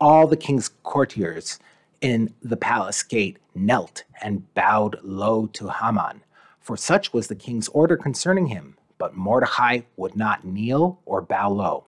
all the king's courtiers in the palace gate knelt and bowed low to Haman, for such was the king's order concerning him. But Mordecai would not kneel or bow low.